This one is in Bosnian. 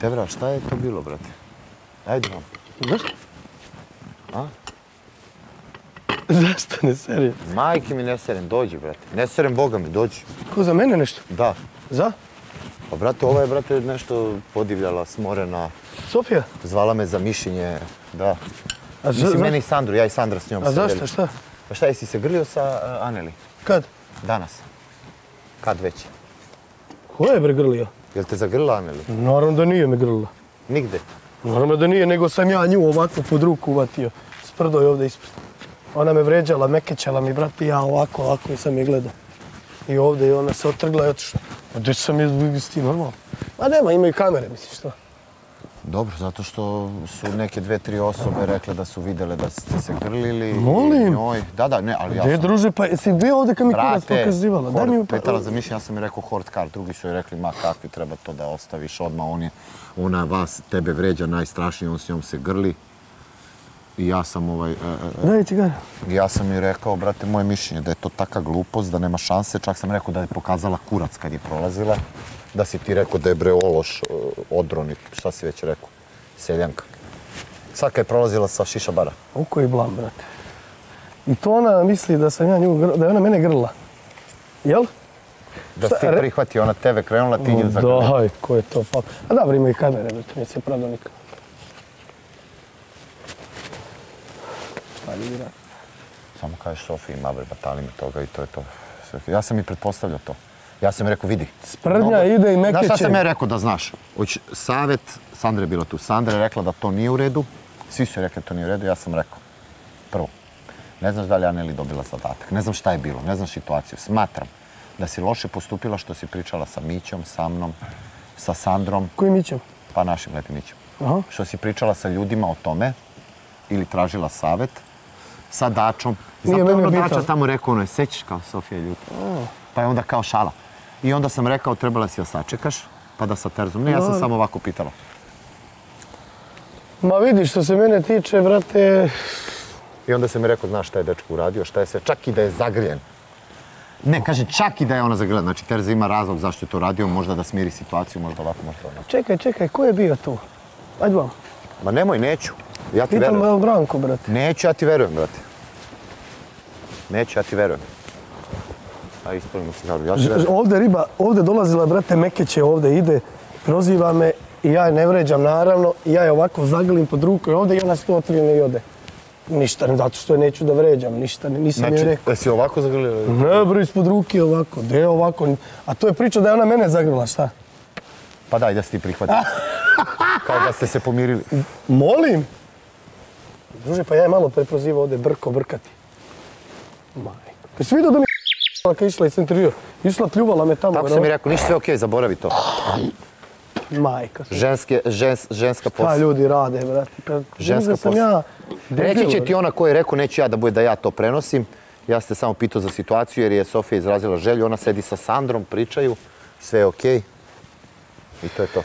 Tebra, šta je to bilo, brate? Ajde vam. Zašto? A? Zašto ne serije? Majke mi ne serem, dođi, brate. Ne serem Boga mi, dođi. Ko za mene nešto? Da. Za? Pa, brate, ova je, brate, nešto podivljala, smorena. Sofija? Zvala me za mišljenje, da. A za, Mislim, meni i Sandru, ja i Sandra s njom A zašto, šta? Pa šta, jesi se grlio sa uh, Aneli? Kad? Danas. Kad već? Ko je bre grlio? Jel te zagrlila Aneli? Naravno da nije me grlila. Nigde. Naravno da nije, nego sam ja nju ovako pod ruku uvatio. Sprdo je ovdje ispred. Ona me vređala, mekećala mi, brate, ja ovako, ovako i sam je gledao. I ovdje i ona se otrgla i otišla. A gdje sam je s tim normalno? Ma nema, imaju kamere, misliš što? Dobro, zato što su neke dve, tri osobe rekle da su videle da ste se grlili. Molim? Njoj. Da, da, ne, ali ja Gdje, sam... druže, pa jesi bio ovdje kad mi kurac pokazivala? Daj mi pitala za mišljenje, ja sam mi rekao Hort Car, drugi su joj rekli, ma kakvi treba to da ostaviš odmah, on je, ona vas, tebe vređa najstrašnije, on s njom se grli. I ja sam ovaj, e, e, Daj cigare. ja sam mi rekao, brate, moje mišljenje da je to taka glupost, da nema šanse, čak sam rekao da je pokazala kurac kad je prolazila, da si ti rekao da je bre ološ, e, odronik, šta si već rekao, seljanka. Sad kad je prolazila sa šiša bara. U koji blam, brate. I to ona misli da sam ja nju, da je ona mene grla. Jel? Da si ti prihvatio, ona tebe krenula, ti nju zagrlila. Daj, ko je to pa. A dobro, ima i kamere, brate, nije se pravda nikad. Šta ljudi radi? Samo kažeš Sofiji, ma bre, batali mi toga i to je to. Ja sam i pretpostavljao to. Ja sam rekao, vidi. Sprdnja ide i Znaš šta mekeće. sam ja rekao da znaš? Hoć, savjet, Sandra je bila tu. Sandra je rekla da to nije u redu. Svi su rekli da to nije u redu, ja sam rekao. Prvo, ne znaš da li Aneli dobila zadatak. Ne znam šta je bilo, ne znam situaciju. Smatram da si loše postupila što si pričala sa Mićom, sa mnom, sa Sandrom, Koji mićem? pa našim letim Mićom. Aha. Što si pričala sa ljudima o tome ili tražila savjet sa Dačom. Zato je ono. Dača tamo rekao, ono je, sećaš kao Sofija ljuta. Pa je onda kao šala. I onda sam rekao, trebala si da sačekaš, pa da sa Terzom. Ne, ja sam samo ovako pitala. Ma vidi, što se mene tiče, brate, I onda sam mi rekao, znaš šta je dečko uradio, šta je sve, čak i da je zagrljen. Ne, kaže, čak i da je ona zagrljena. Znači, Terza ima razlog zašto je to radio, možda da smiri situaciju, možda ovako, možda ovako. čekaj, čekaj, ko je bio tu? Ajde vam. Ma nemoj, neću. Ja ti Pitam verujem. El Branko, brate. Neću, ja ti verujem, brate. Neću, ja ti verujem. A ispravimo cigaru, ja ti Ž- verujem. Ovdje riba, ovdje dolazila, brate, Mekeće ovdje ide, proziva me i ja je ne vređam, naravno, i ja je ovako zaglim pod ruku i ovdje i ona se to otrine i ode. Ništa, ne, zato što je neću da vređam, ništa, ne- nisam Znači, rekao. jesi ovako zagrlio? Ne, bre, ispod ruke ovako, je ovako? A to je priča da je ona mene zagrla, šta? Pa daj da si ti prihvati. Kao da ste se pomirili. Molim? Druže, pa ja je malo preprozivao ovdje brko, brkati. Majko. Pa si vidio da mi kad je išla iz intervjua? Išla, pljuvala me tamo. Tako sam mi rekao, ništa sve okej, zaboravi to. Majka. Ženske, žens, ženska posla. ljudi rade, brate. Pa, Ženska posla. ja... Reći će ti ona ko je rekao, neću ja da bude da ja to prenosim. Ja ste samo pitao za situaciju jer je Sofija izrazila želju. Ona sedi sa Sandrom, pričaju, sve je okej. I to je to.